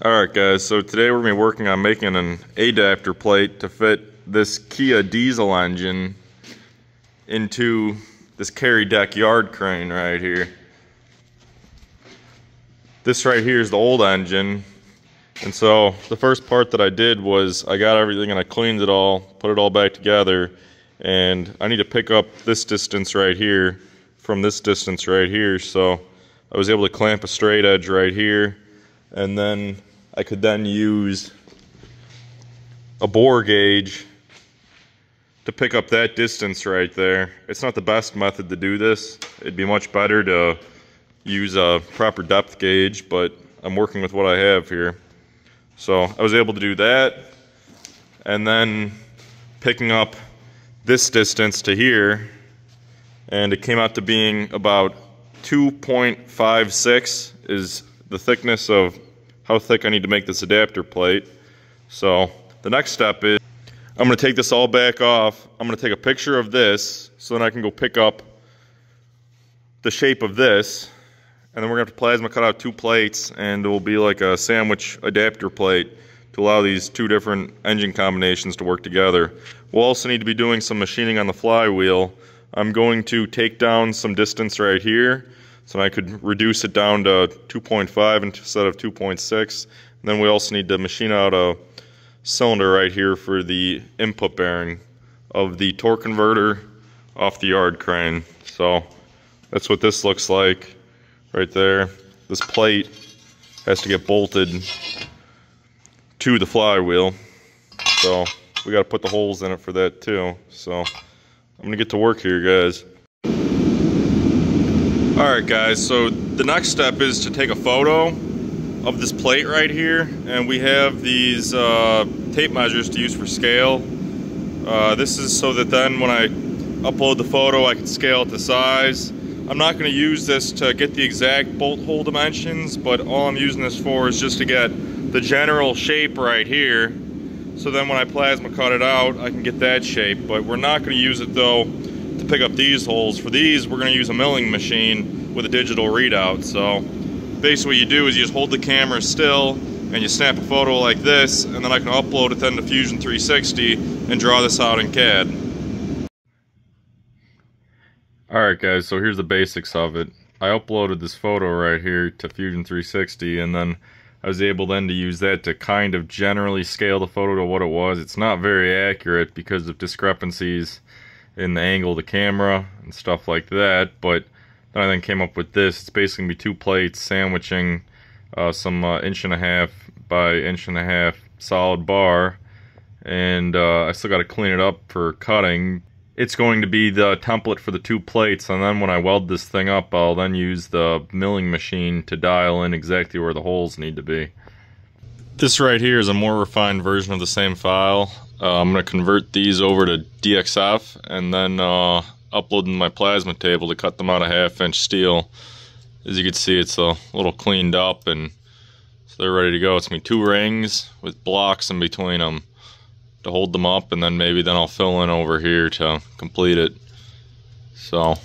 Alright guys, so today we're going to be working on making an adapter plate to fit this Kia diesel engine into this carry deck yard crane right here. This right here is the old engine and so the first part that I did was I got everything and I cleaned it all, put it all back together and I need to pick up this distance right here from this distance right here so I was able to clamp a straight edge right here and then I could then use a bore gauge to pick up that distance right there. It's not the best method to do this. It'd be much better to use a proper depth gauge, but I'm working with what I have here. So I was able to do that. And then picking up this distance to here, and it came out to being about 2.56 is the thickness of how thick I need to make this adapter plate. So the next step is I'm going to take this all back off. I'm going to take a picture of this so then I can go pick up the shape of this. And then we're going to have to plasma cut out two plates and it will be like a sandwich adapter plate to allow these two different engine combinations to work together. We'll also need to be doing some machining on the flywheel. I'm going to take down some distance right here so I could reduce it down to 2.5 instead of 2.6. And then we also need to machine out a cylinder right here for the input bearing of the torque converter off the yard crane. So that's what this looks like right there. This plate has to get bolted to the flywheel. So we got to put the holes in it for that too. So I'm going to get to work here, guys. Alright guys, so the next step is to take a photo of this plate right here and we have these uh, tape measures to use for scale. Uh, this is so that then when I upload the photo I can scale it to size. I'm not going to use this to get the exact bolt hole dimensions but all I'm using this for is just to get the general shape right here so then when I plasma cut it out I can get that shape but we're not going to use it though pick up these holes. For these, we're going to use a milling machine with a digital readout. So basically what you do is you just hold the camera still and you snap a photo like this and then I can upload it then to Fusion 360 and draw this out in CAD. Alright guys, so here's the basics of it. I uploaded this photo right here to Fusion 360 and then I was able then to use that to kind of generally scale the photo to what it was. It's not very accurate because of discrepancies in the angle of the camera and stuff like that. But then I then came up with this. It's basically going to be two plates sandwiching uh, some uh, inch and a half by inch and a half solid bar. And uh, I still got to clean it up for cutting. It's going to be the template for the two plates. And then when I weld this thing up, I'll then use the milling machine to dial in exactly where the holes need to be. This right here is a more refined version of the same file. Uh, I'm going to convert these over to DXF and then uh, upload them to my plasma table to cut them out of half inch steel. As you can see, it's a little cleaned up and so they're ready to go. It's be two rings with blocks in between them to hold them up and then maybe then I'll fill in over here to complete it. So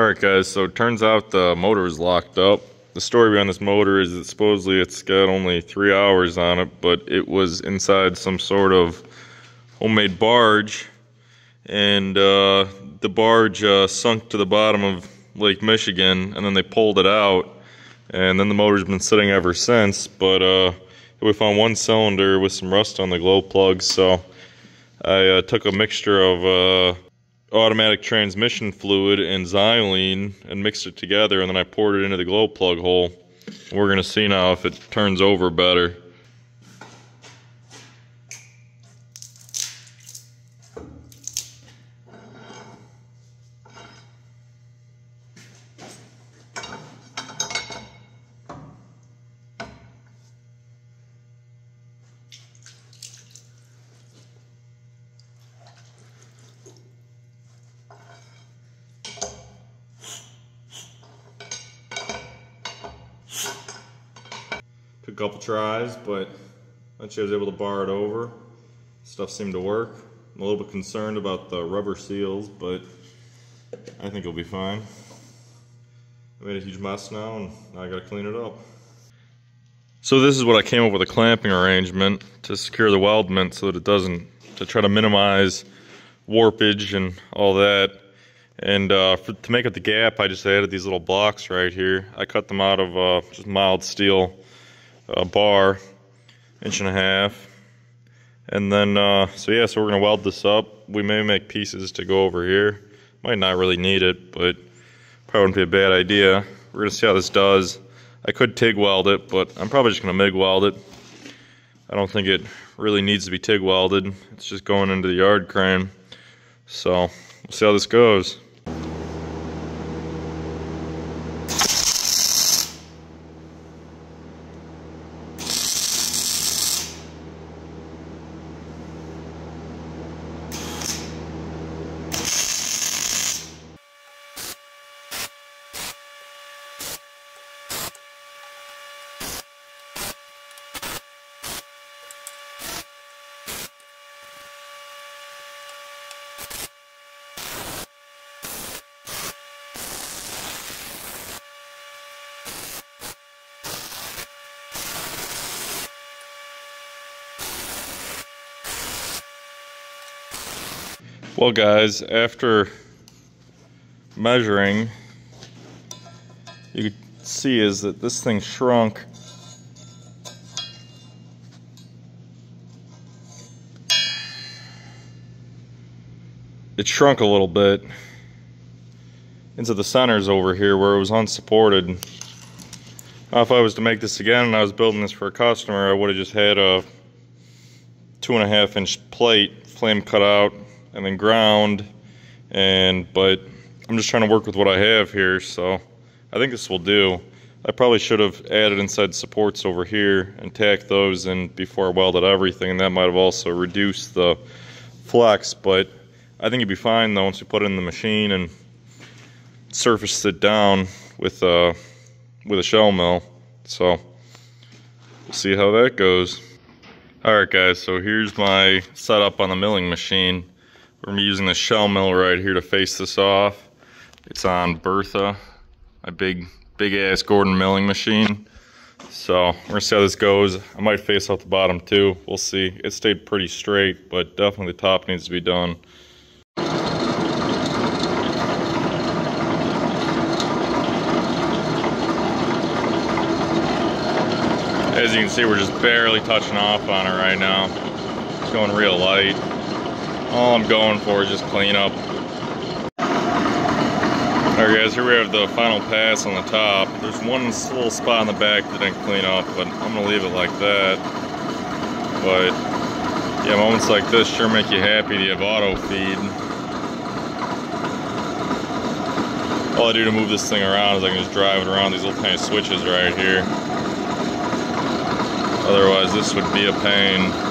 Alright guys, so it turns out the motor is locked up. The story behind this motor is that supposedly it's got only three hours on it, but it was inside some sort of homemade barge. And uh, the barge uh, sunk to the bottom of Lake Michigan, and then they pulled it out. And then the motor's been sitting ever since, but uh, we found one cylinder with some rust on the glow plugs, so I uh, took a mixture of uh, automatic transmission fluid and xylene and mixed it together and then I poured it into the glow plug hole. We're going to see now if it turns over better. Couple tries, but I was able to bar it over. Stuff seemed to work. I'm a little bit concerned about the rubber seals, but I think it'll be fine. I made a huge mess now, and now I gotta clean it up. So this is what I came up with a clamping arrangement to secure the weldment so that it doesn't, to try to minimize warpage and all that. And uh, for, to make up the gap, I just added these little blocks right here. I cut them out of uh, just mild steel a bar, inch and a half. And then, uh, so yeah, so we're gonna weld this up. We may make pieces to go over here. Might not really need it, but probably wouldn't be a bad idea. We're gonna see how this does. I could TIG weld it, but I'm probably just gonna MIG weld it. I don't think it really needs to be TIG welded. It's just going into the yard crane. So, we'll see how this goes. Well guys, after measuring, you can see is that this thing shrunk it shrunk a little bit into the centers over here where it was unsupported. Now if I was to make this again and I was building this for a customer, I would have just had a two and a half inch plate, flame cut out, and then ground and but I'm just trying to work with what I have here so I think this will do. I probably should have added inside supports over here and tacked those in before I welded everything and that might have also reduced the flex but I think it'd be fine though once we put it in the machine and surface it down with a, with a shell mill. So we'll see how that goes. Alright guys so here's my setup on the milling machine we're using the shell mill right here to face this off. It's on Bertha, my big, big ass Gorton milling machine. So we're gonna see how this goes. I might face out the bottom too. We'll see. It stayed pretty straight, but definitely the top needs to be done. As you can see, we're just barely touching off on it right now. It's going real light. All I'm going for is just clean up. Alright guys, here we have the final pass on the top. There's one little spot in the back that didn't clean up, but I'm gonna leave it like that. But yeah, moments like this sure make you happy to have auto feed. All I do to move this thing around is I can just drive it around these little tiny switches right here. Otherwise this would be a pain.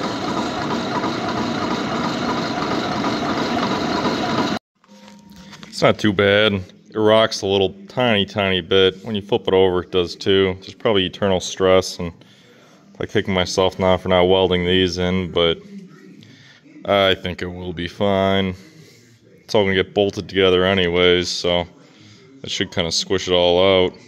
It's not too bad. It rocks a little tiny, tiny bit. When you flip it over, it does too. There's probably eternal stress and like kicking myself now for not welding these in, but I think it will be fine. It's all gonna get bolted together anyways, so That should kind of squish it all out.